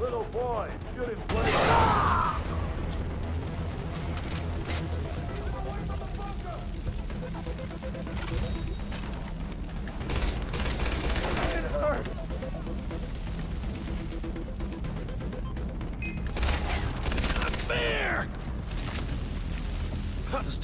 Little boy, shouldn't play.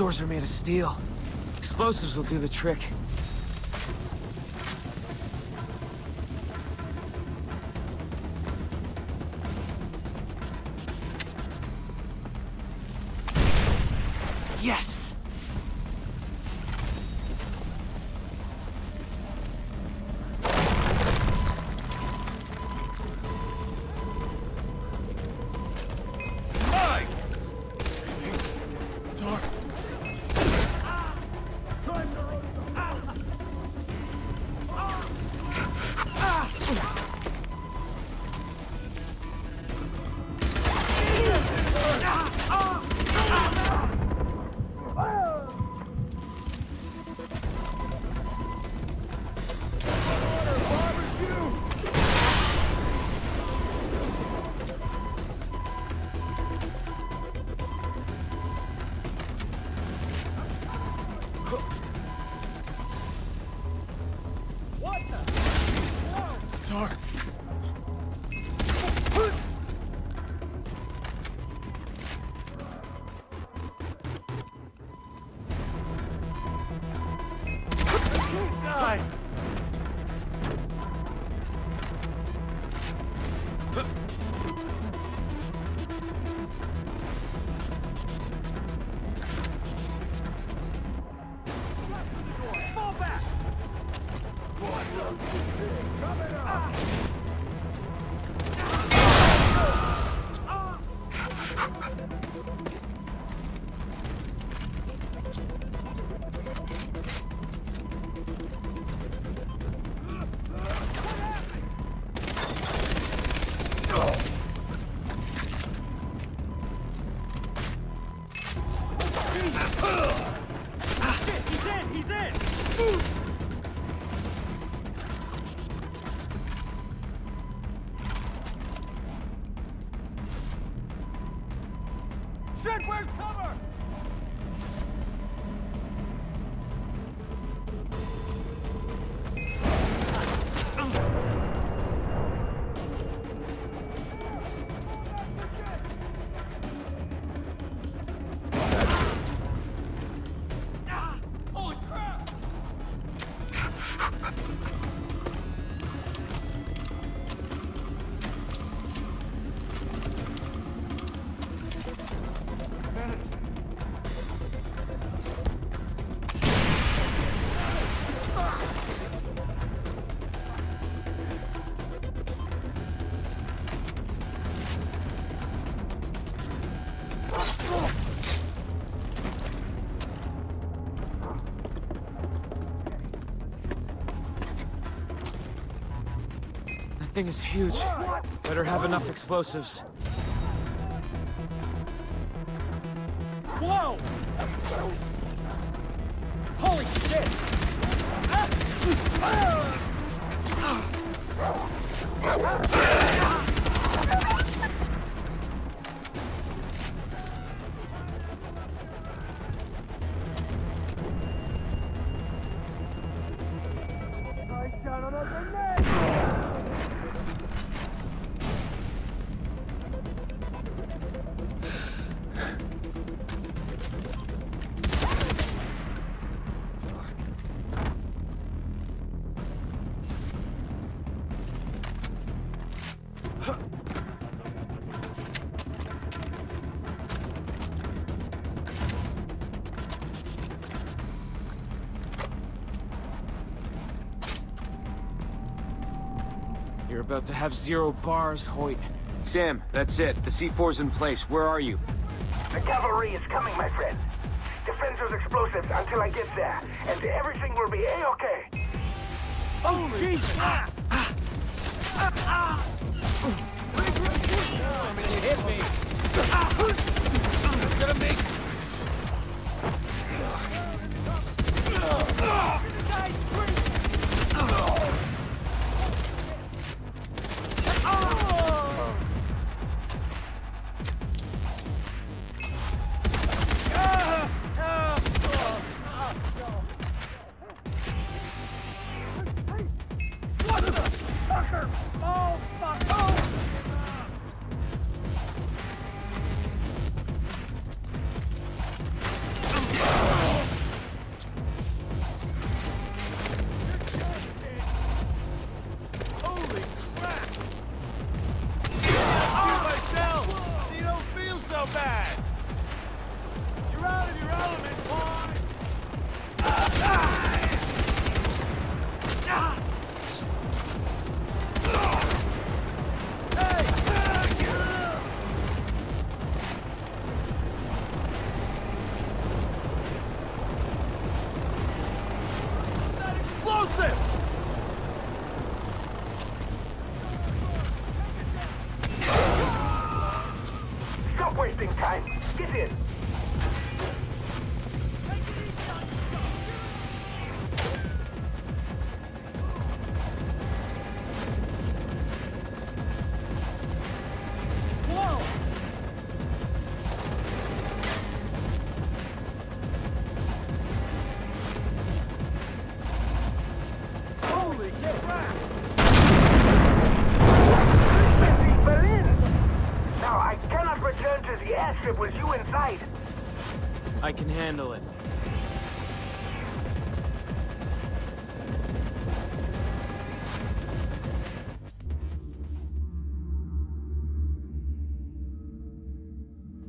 Doors are made of steel. Explosives will do the trick. Yes! Die. He's in! He's That thing is huge. Better have enough explosives. Whoa! Holy shit! I shot him You're about to have zero bars, Hoyt. Sam, that's it. The C4's in place. Where are you? The cavalry is coming, my friend. Defend those explosives until I get there, and everything will be A-okay. Oh, Jesus! Ah! You hit me. It's gonna make... fucker? Oh, fuck! Oh! Stop wasting time. Get in. Handle it.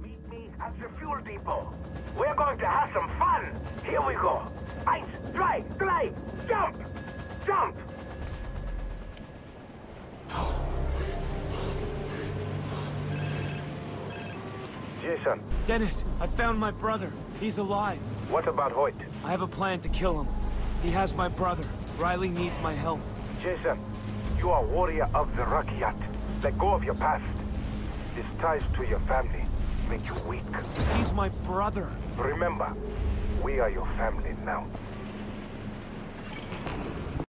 Meet me at the fuel depot. We're going to have some fun. Here we go. Eins, drei, drei, jump! Jump! Jason, Dennis, I found my brother. He's alive. what about Hoyt? I have a plan to kill him. He has my brother. Riley needs my help. Jason, you are warrior of the Rakyat. Let go of your past. His ties to your family make you weak. He's my brother. Remember, we are your family now.